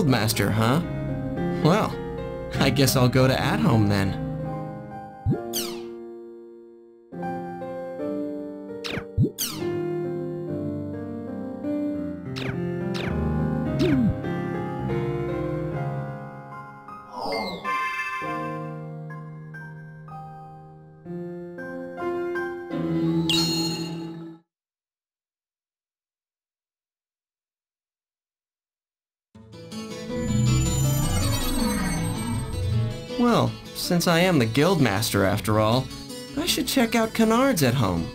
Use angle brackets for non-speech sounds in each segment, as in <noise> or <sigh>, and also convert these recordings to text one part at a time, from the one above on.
Guildmaster, huh? Well, I guess I'll go to At Home then. Since I am the Guildmaster after all, I should check out Canard's at home.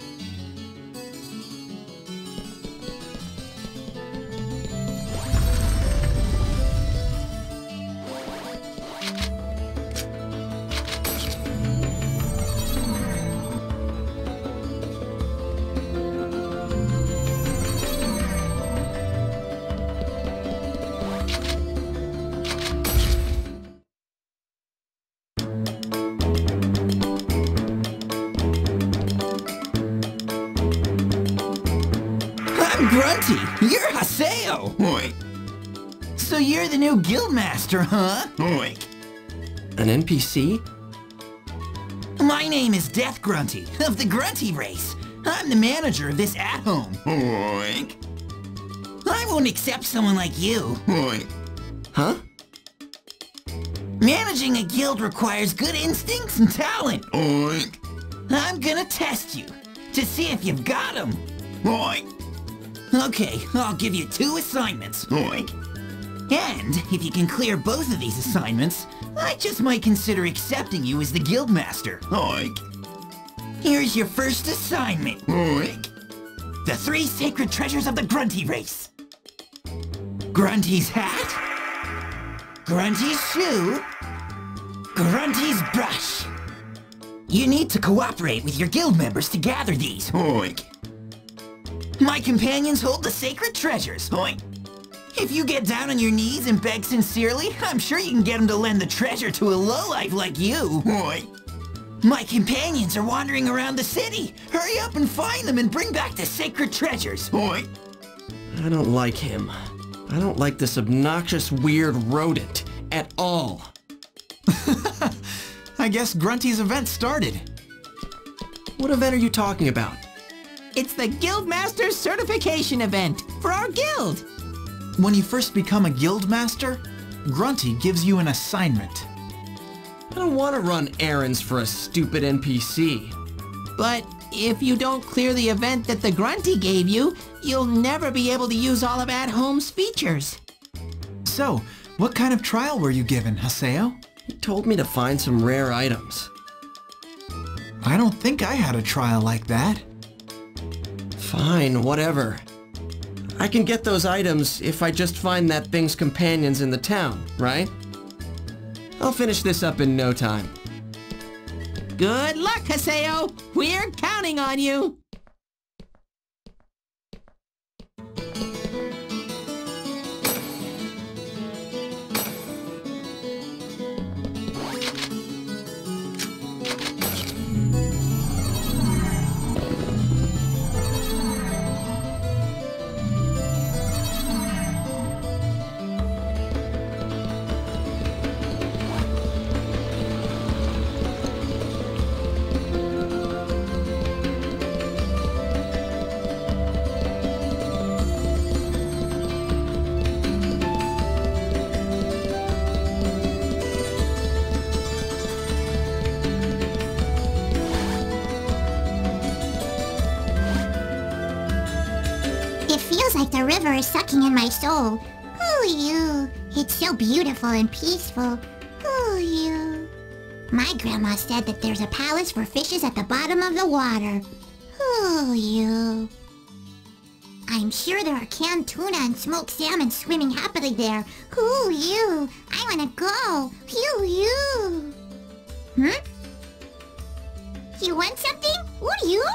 I'm Grunty. You're Haseo. Oi, So you're the new guildmaster, huh? oi, An NPC? My name is Death Grunty of the Grunty race. I'm the manager of this at-home. oi, I won't accept someone like you. oi, Huh? Managing a guild requires good instincts and talent. oi, I'm gonna test you to see if you've got them. oi, Okay, I'll give you two assignments. oi, And if you can clear both of these assignments, I just might consider accepting you as the guildmaster. oi, Here's your first assignment. oi, The three sacred treasures of the Grunty race. Grunty's hat, Grunty's shoe, Grunty's brush. You need to cooperate with your guild members to gather these. oi, My companions hold the sacred treasures. oi, If you get down on your knees and beg sincerely, I'm sure you can get them to lend the treasure to a lowlife like you. oi, My companions are wandering around the city. Hurry up and find them and bring back the sacred treasures. oi, I don't like him. I don't like this obnoxious, weird rodent at all. <laughs> I guess Grunty's event started. What event are you talking about? It's the Guildmaster Certification event for our guild. When you first become a guild master, Grunty gives you an assignment. I don't want to run errands for a stupid NPC. But if you don't clear the event that the Grunty gave you, you'll never be able to use all of At Home's features. So, what kind of trial were you given, Haseo? He told me to find some rare items. I don't think I had a trial like that. Fine, whatever. I can get those items if I just find that thing's companions in the town, right? I'll finish this up in no time. Good luck, Haseo. We're counting on you. Is sucking in my soul. Ooh, you. It's so beautiful and peaceful. Ooh, you. My grandma said that there's a palace for fishes at the bottom of the water. Ooh, you. I'm sure there are canned tuna and smoked salmon swimming happily there. Ooh, you. I want to go. Ooh, you. Hmm? You want something? Ooh, you?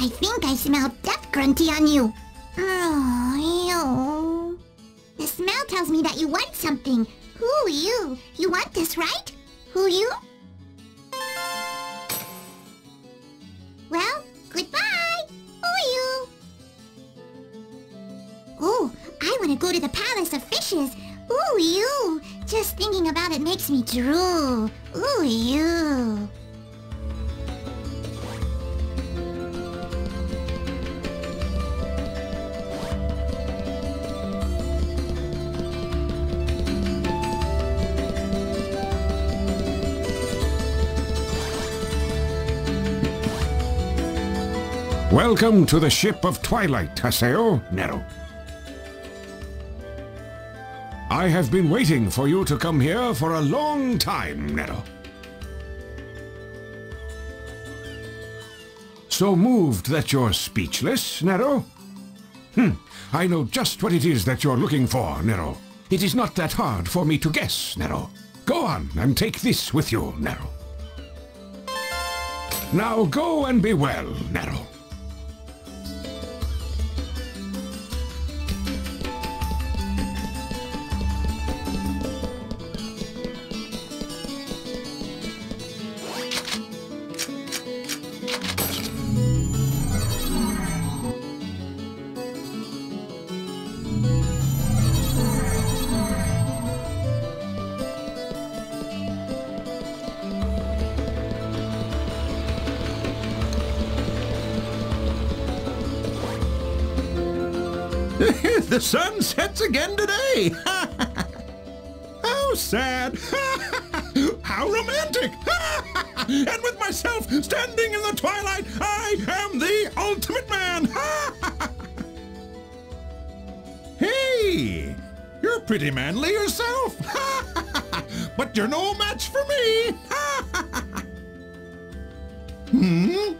I think I smell death grunty on you. Oh, ew. The smell tells me that you want something. Who you? You want this, right? Who you? Well, goodbye. Who you? Oh, I want to go to the Palace of Fishes. Ooh, you. Just thinking about it makes me drool. Ooh, you. Welcome to the ship of Twilight, Haseo, Nero. I have been waiting for you to come here for a long time, Nero. So moved that you're speechless, Nero? Hmm, I know just what it is that you're looking for, Nero. It is not that hard for me to guess, Nero. Go on and take this with you, Nero. Now go and be well, Nero. The sun sets again today. <laughs> How sad. <laughs> How romantic. <laughs> and with myself standing in the twilight, I am the ultimate man. hey, you're pretty manly yourself. but you're no match for me. hmm?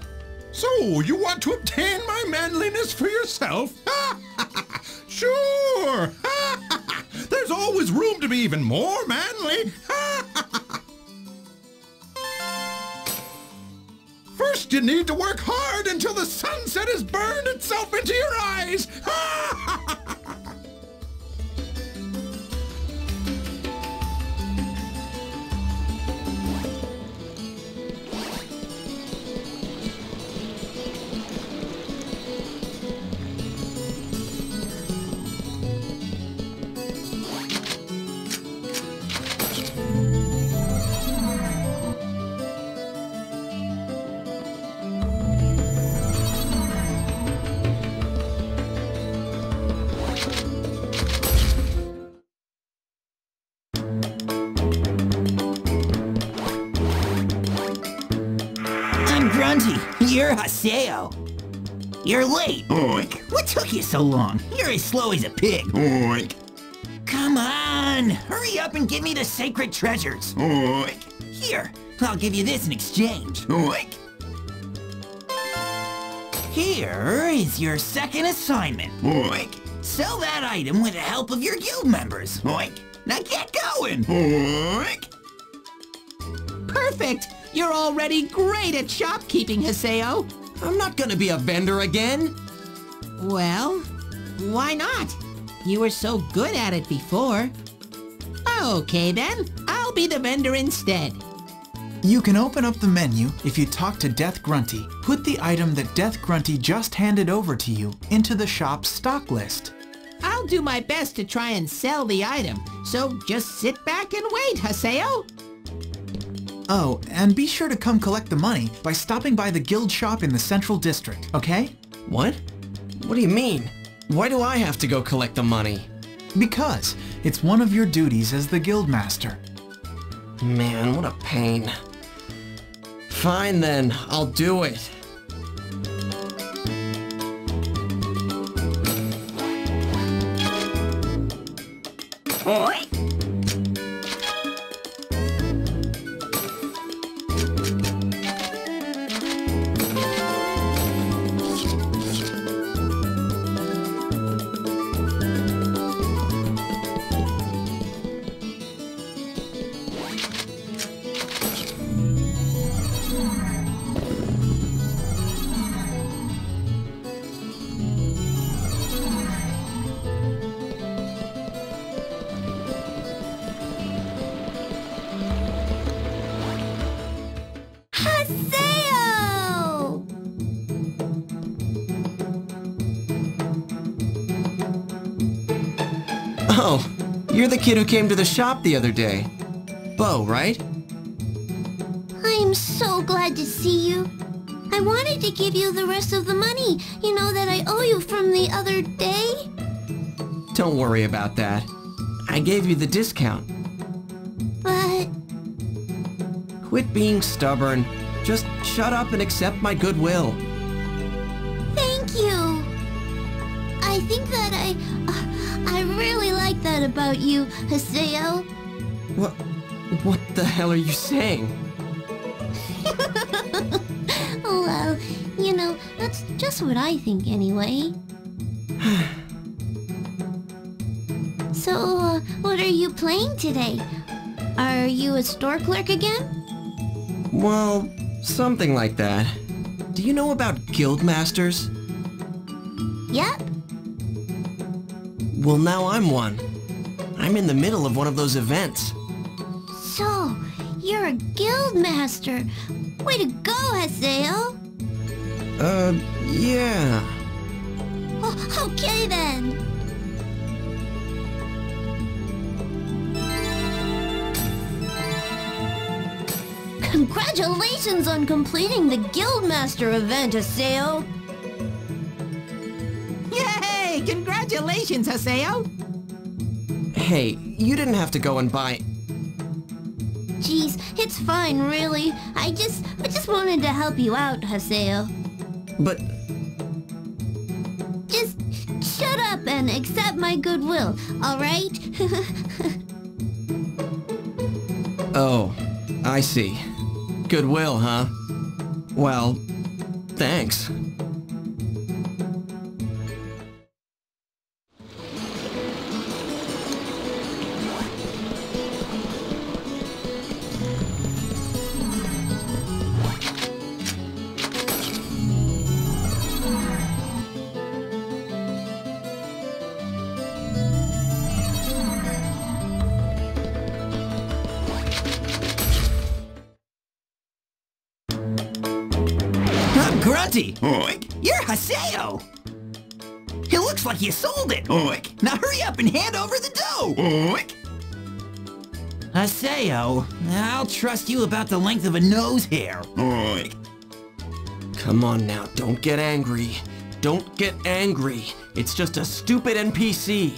So, you want to obtain my manliness for yourself? Sure! <laughs> There's always room to be even more manly! <laughs> First, you need to work hard until the sunset has burned itself into your eyes! <laughs> Grunty. You're Haseo. You're late. Oink, What took you so long? You're as slow as a pig. oink, Come on! Hurry up and give me the sacred treasures. oink, Here, I'll give you this in exchange. oink. Here is your second assignment. Oink, Sell that item with the help of your guild members. oink, Now get going! oink. Perfect! You're already great at shopkeeping, Haseo. I'm not gonna be a vendor again. Well, why not? You were so good at it before. Okay then, I'll be the vendor instead. You can open up the menu if you talk to Death Grunty. Put the item that Death Grunty just handed over to you into the shop's stock list. I'll do my best to try and sell the item, so just sit back and wait, Haseo. Oh, and be sure to come collect the money by stopping by the guild shop in the central district, okay? What? What do you mean? Why do I have to go collect the money? Because it's one of your duties as the guild master. Man, what a pain. Fine then, I'll do it. Oink. Oh, you're the kid who came to the shop the other day. Bo, right? I'm so glad to see you. I wanted to give you the rest of the money, you know, that I owe you from the other day. Don't worry about that. I gave you the discount. But Quit being stubborn. Just shut up and accept my goodwill. Like that about you, Haseo. What? What the hell are you saying? <laughs> Well, you know, that's just what I think anyway. <sighs> so, uh, what are you playing today? Are you a store clerk again? Well, something like that. Do you know about guild masters? Yep. Well, now I'm one. I'm in the middle of one of those events. So, you're a guild master. Way to go, Haseo. Uh, yeah. Oh, okay then. Congratulations on completing the Guildmaster event, Haseo. Yay! Congratulations, Haseo! Hey, you didn't have to go and buy... Jeez, it's fine, really. I just, I just wanted to help you out, Haseo. But, Just shut up and accept my goodwill, alright? <laughs> oh, I see. Goodwill, huh? Well, thanks. I'm Oink. You're Haseo. It looks like you sold it. Oink. Now hurry up and hand over the dough. Oink. Haseo, I'll trust you about the length of a nose hair. Oink. Come on now, don't get angry. Don't get angry. It's just a stupid NPC.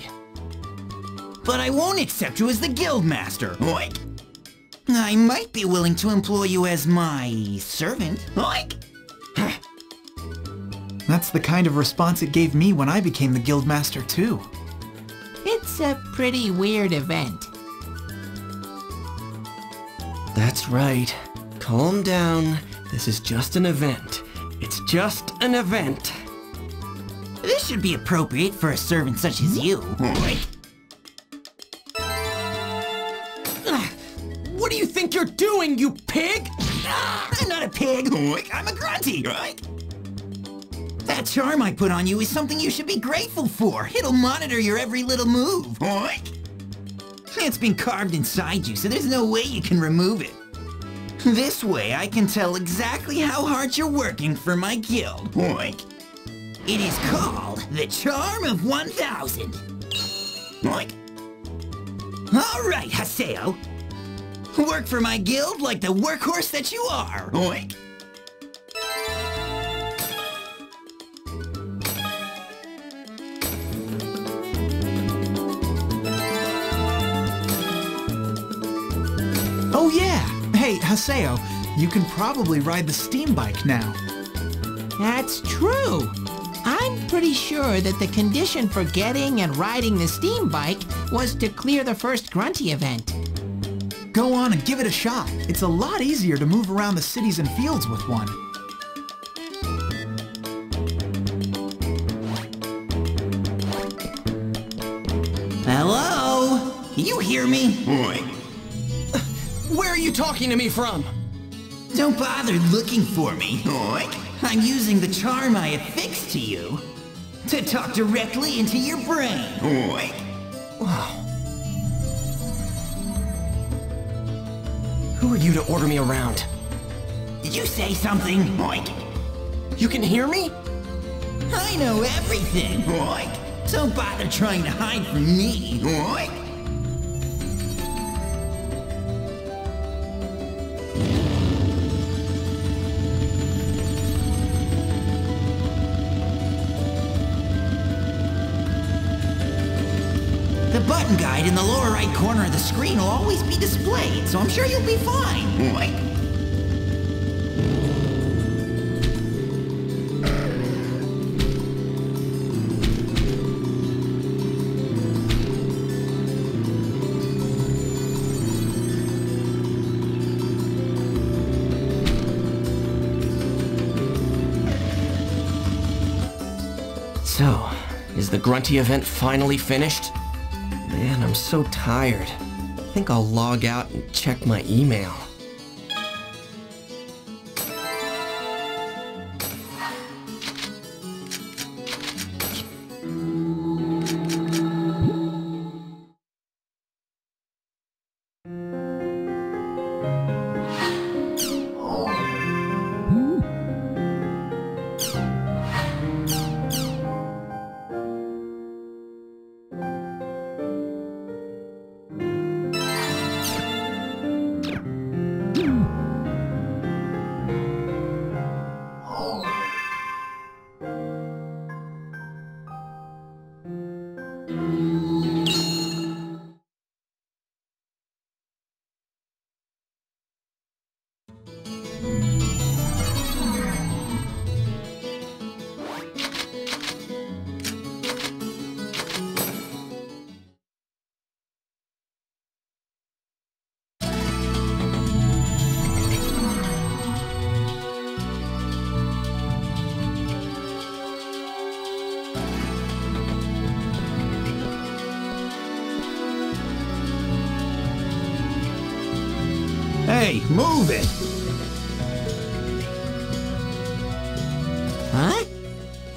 But I won't accept you as the guild master. Oink. I might be willing to employ you as my servant. Oink. That's the kind of response it gave me when I became the guildmaster too. It's a pretty weird event. That's right. Calm down. This is just an event. It's just an event. This should be appropriate for a servant such as you. Oink. What do you think you're doing, you pig? Ah, I'm not a pig. I'm a grunty. That charm I put on you is something you should be grateful for. It'll monitor your every little move. Oink. It's been carved inside you, so there's no way you can remove it. This way, I can tell exactly how hard you're working for my guild. Oink. It is called the Charm of 1000. Oink. All right, Haseo. Work for my guild like the workhorse that you are. Oink. Yeah! Hey, Haseo, you can probably ride the steam bike now. That's true. I'm pretty sure that the condition for getting and riding the steam bike was to clear the first Grunty event. Go on and give it a shot. It's a lot easier to move around the cities and fields with one. Hello? You hear me? Oink. You talking to me from? Don't bother looking for me. Oink. I'm using the charm I affixed to you to talk directly into your brain. Oink. <sighs> Who are you to order me around? Did you say something? Oink. You can hear me? I know everything. Oink. Don't bother trying to hide from me. Oink. The guide in the lower right corner of the screen will always be displayed, so I'm sure you'll be fine. Oink. So, is the Grunty event finally finished? I'm so tired. I think I'll log out and check my email. Hey, move it! Huh?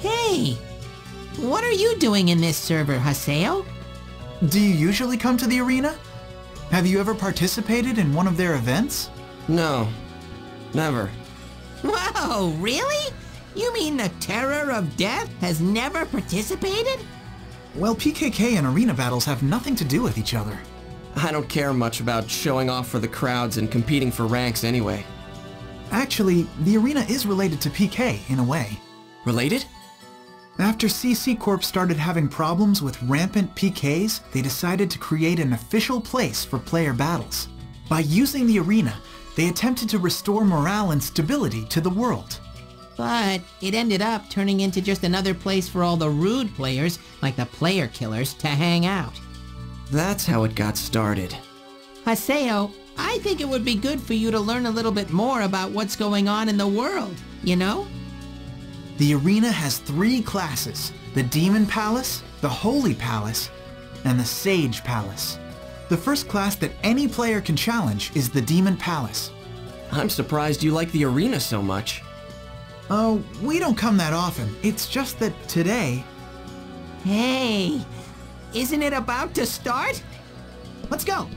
Hey! What are you doing in this server, Haseo? Do you usually come to the arena? Have you ever participated in one of their events? No. Never. Whoa, really? You mean the Terror of Death has never participated? Well, PKK and arena battles have nothing to do with each other. I don't care much about showing off for the crowds and competing for ranks anyway. Actually, the arena is related to PK in a way. Related? After CC Corp started having problems with rampant PKs, they decided to create an official place for player battles. By using the arena, they attempted to restore morale and stability to the world. But it ended up turning into just another place for all the rude players, like the player killers, to hang out. That's how it got started. Haseo, I think it would be good for you to learn a little bit more about what's going on in the world, you know? The arena has three classes, the Demon Palace, the Holy Palace, and the Sage Palace. The first class that any player can challenge is the Demon Palace. I'm surprised you like the arena so much. Oh, we don't come that often. It's just that today... Hey, isn't it about to start? Let's go.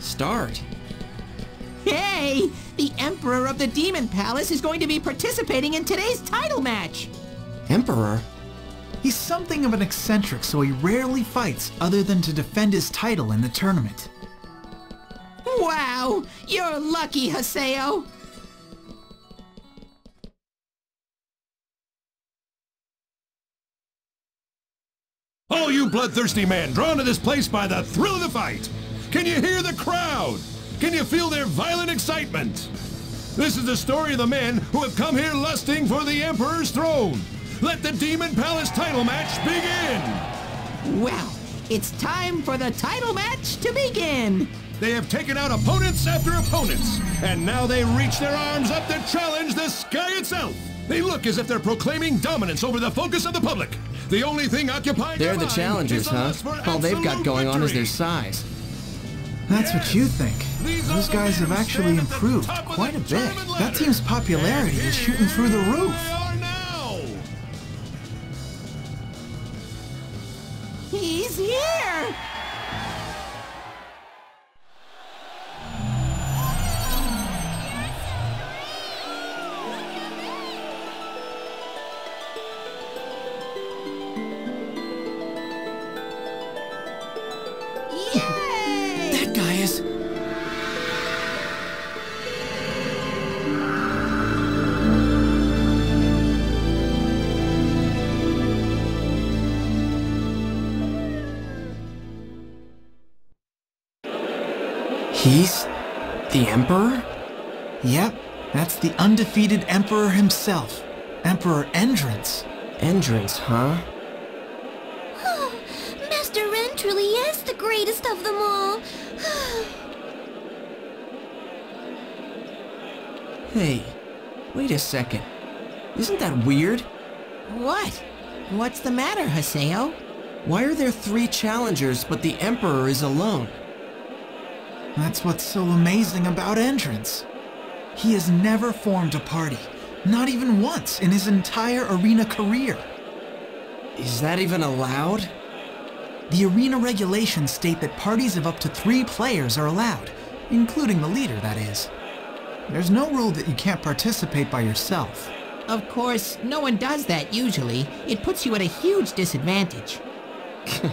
Start. Hey, the Emperor of the Demon Palace is going to be participating in today's title match. Emperor? He's something of an eccentric, so he rarely fights other than to defend his title in the tournament. Wow, you're lucky, Haseo. You bloodthirsty men drawn to this place by the thrill of the fight. Can you hear the crowd? Can you feel their violent excitement? This is the story of the men who have come here lusting for the Emperor's throne. Let the Demon Palace title match begin! Well, it's time for the title match to begin. They have taken out opponents after opponents, and now they reach their arms up to challenge the sky itself. They look as if they're proclaiming dominance over the focus of the public. The only thing occupying They're the challengers, huh? All they've got absolute going on is their size. That's what you think. These Those guys have actually stand at the improved quite a bit. That team's popularity is shooting through the roof. They are. He's here. Emperor? Yep, that's the undefeated Emperor himself. Emperor Endrance. Endrance, huh? <sighs> Master Ren truly is the greatest of them all. <sighs> Hey, wait a second. Isn't that weird? What? What's the matter, Haseo? Why are there three challengers, but the Emperor is alone? That's what's so amazing about Endrance. He has never formed a party, not even once in his entire arena career. Is that even allowed? The arena regulations state that parties of up to three players are allowed, including the leader, that is. There's no rule that you can't participate by yourself. Of course, no one does that usually. It puts you at a huge disadvantage. <laughs>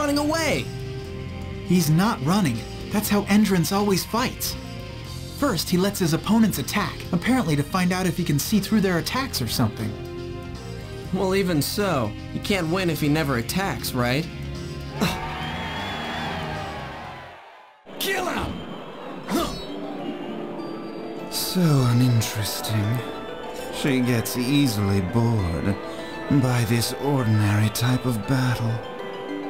running away. He's not running. That's how Endrance always fights. First, he lets his opponents attack, apparently to find out if he can see through their attacks or something. Well, even so, he can't win if he never attacks, right? Kill him! So uninteresting. She gets easily bored by this ordinary type of battle.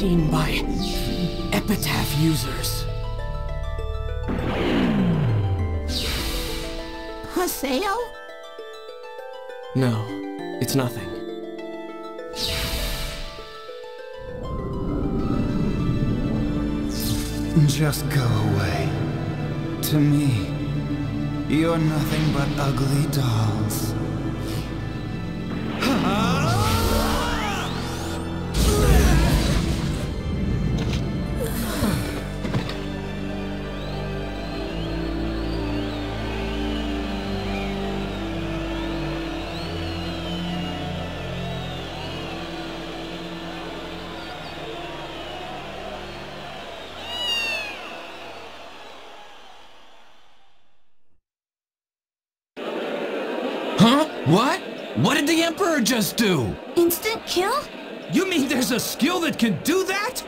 seen by epitaph users. Haseo? No, it's nothing. Just go away. To me, you're nothing but ugly dolls. Emperor just do? Instant kill? You mean there's a skill that can do that?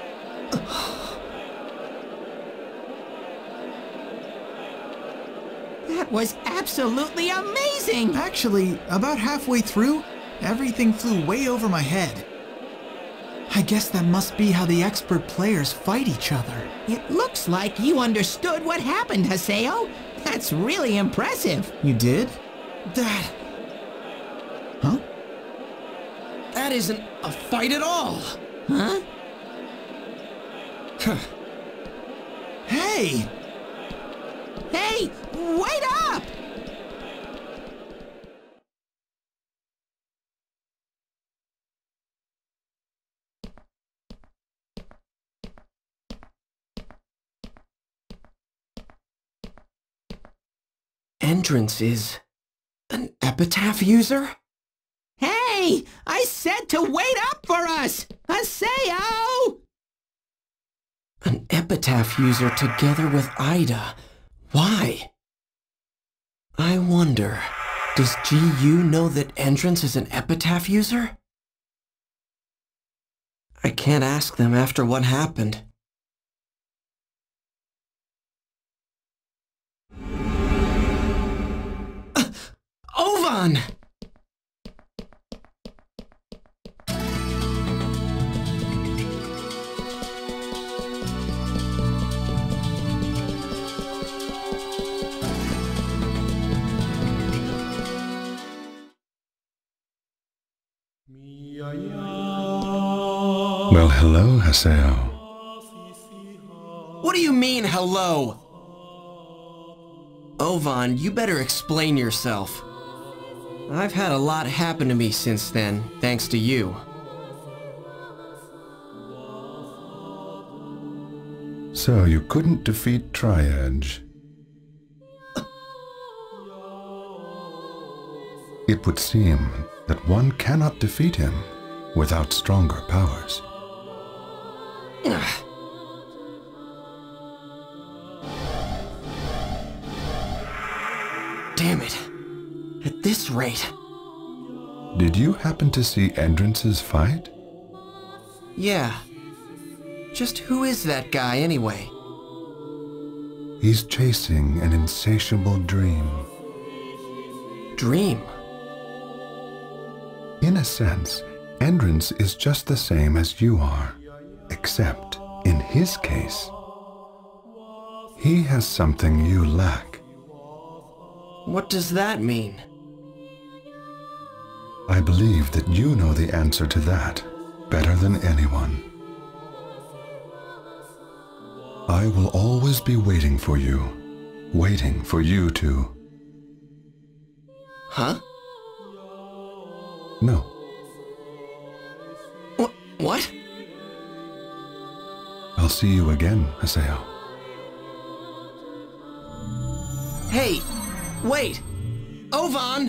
That was absolutely amazing! Actually, about halfway through, everything flew way over my head. I guess that must be how the expert players fight each other. It looks like you understood what happened, Haseo. That's really impressive. You did? That... Huh? That isn't a fight at all! Huh? Hey! Hey, wait up! Endrance is... an epitaph user? Hey, I said to wait up for us! Haseo! An epitaph user together with AIDA. Why? I wonder, does GU know that Endrance is an epitaph user? I can't ask them after what happened. Uh, Ovan! Well, hello, Haseo. What do you mean, hello? Ovan, you better explain yourself. I've had a lot happen to me since then, thanks to you. So you couldn't defeat Tri-Edge? It would seem that one cannot defeat him without stronger powers. Damn it. At this rate. Did you happen to see Endrance's fight? Yeah. Just who is that guy anyway? He's chasing an insatiable dream. Dream? In a sense, Endrance is just the same as you are, except, in his case, he has something you lack. What does that mean? I believe that you know the answer to that better than anyone. I will always be waiting for you, waiting for you to... Huh? No, Wh what? I'll see you again, Haseo. Hey! Wait! Ovan!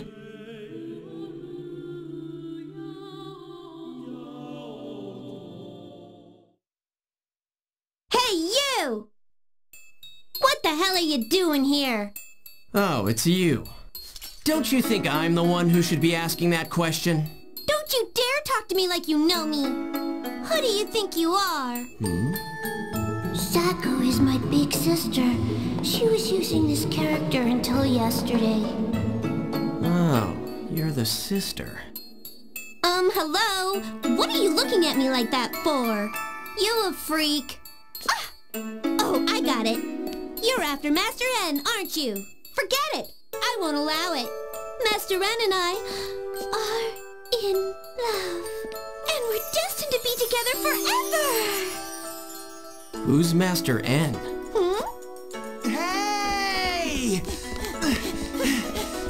Hey, you! What the hell are you doing here? Oh, it's you. Don't you think I'm the one who should be asking that question? Don't you dare talk to me like you know me. Who do you think you are? Hmm? Is my big sister. She was using this character until yesterday. Oh, you're the sister. Um, hello? What are you looking at me like that for? You a freak. Ah! Oh, I got it. You're after Master En, aren't you? Forget it. I won't allow it. Master En and I are in love. And we're destined to be together forever. Who's Master En? Hmm? Hey!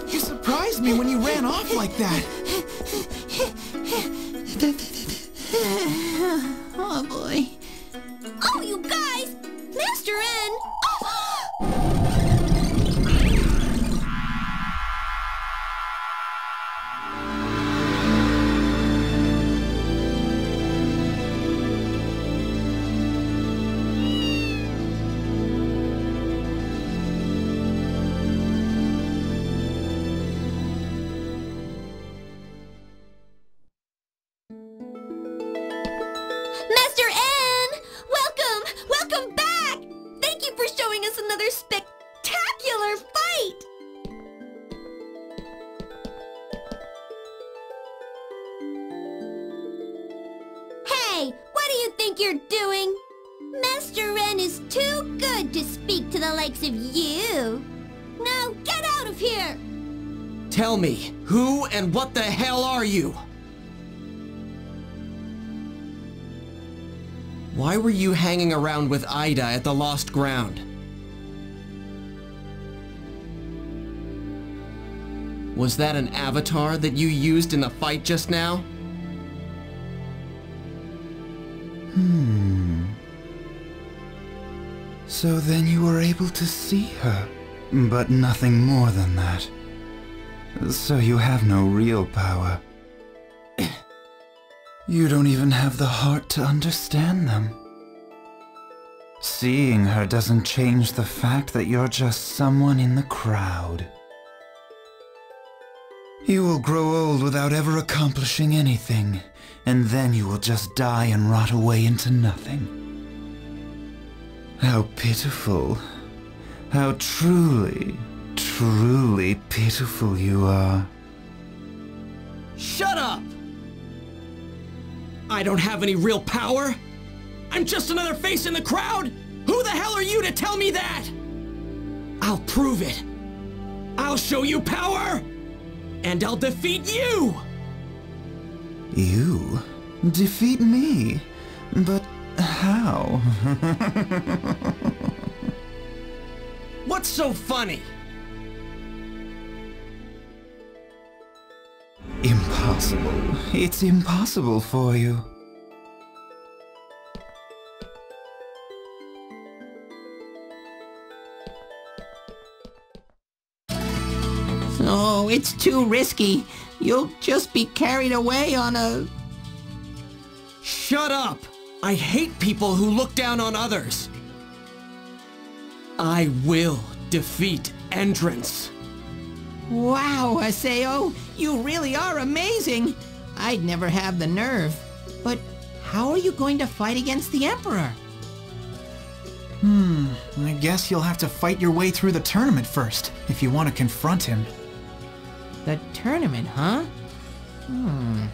You surprised me when you ran off like that. Oh boy. Oh, you guys! Master En! Tell me, who and what the hell are you? Why were you hanging around with AIDA at the Lost Ground? Was that an avatar that you used in the fight just now? Hmm. So then you were able to see her, but nothing more than that. So you have no real power. You don't even have the heart to understand them. Seeing her doesn't change the fact that you're just someone in the crowd. You will grow old without ever accomplishing anything, and then you will just die and rot away into nothing. How pitiful. How truly, truly pitiful you are. Shut up! I don't have any real power. I'm just another face in the crowd. Who the hell are you to tell me that? I'll prove it. I'll show you power. And I'll defeat you. You? Defeat me? But how? <laughs> What's so funny? Impossible. It's impossible for you. Oh, it's too risky. You'll just be carried away on a... Shut up! I hate people who look down on others. I will defeat Endrance. Wow, Haseo, you really are amazing. I'd never have the nerve. But how are you going to fight against the Emperor? Hmm, I guess you'll have to fight your way through the tournament first, if you want to confront him. The tournament, huh? Hmm.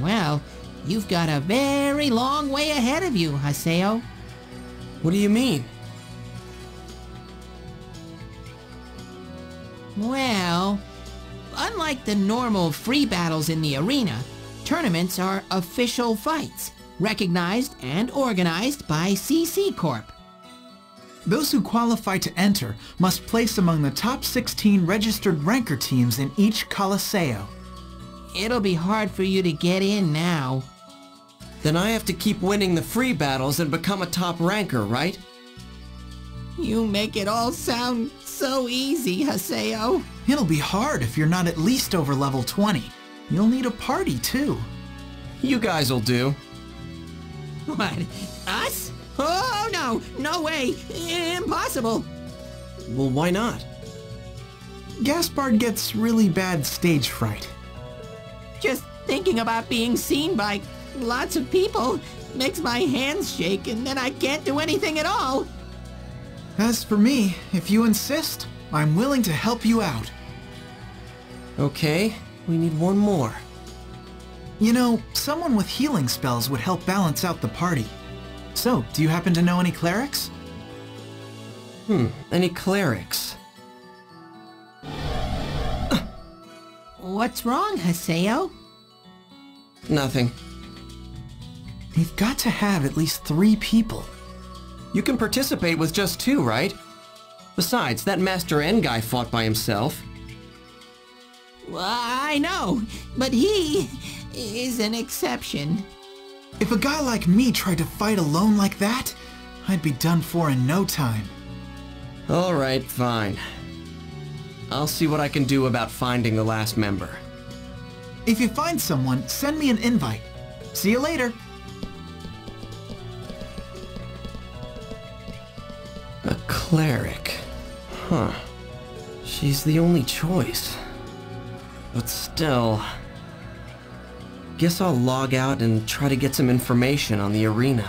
Well, you've got a very long way ahead of you, Haseo. What do you mean? Well, unlike the normal free battles in the arena, tournaments are official fights, recognized and organized by CC Corp. Those who qualify to enter must place among the top 16 registered ranker teams in each Colosseo. It'll be hard for you to get in now. Then I have to keep winning the free battles and become a top ranker, right? You make it all sound so easy, Haseo. It'll be hard if you're not at least over level 20. You'll need a party too. You guys'll do. What? Us? Oh no! No way! Impossible! Well, why not? Gaspard gets really bad stage fright. Just thinking about being seen by lots of people makes my hands shake and then I can't do anything at all. As for me, if you insist, I'm willing to help you out. Okay, we need one more. You know, someone with healing spells would help balance out the party. So, do you happen to know any clerics? Hmm, any clerics? What's wrong, Haseo? Nothing. We've got to have at least three people. You can participate with just two, right? Besides, that Master En guy fought by himself. Well, I know, but he is an exception. If a guy like me tried to fight alone like that, I'd be done for in no time. Alright, fine. I'll see what I can do about finding the last member. If you find someone, send me an invite. See you later. Cleric. Huh. She's the only choice. But still... Guess I'll log out and try to get some information on the arena.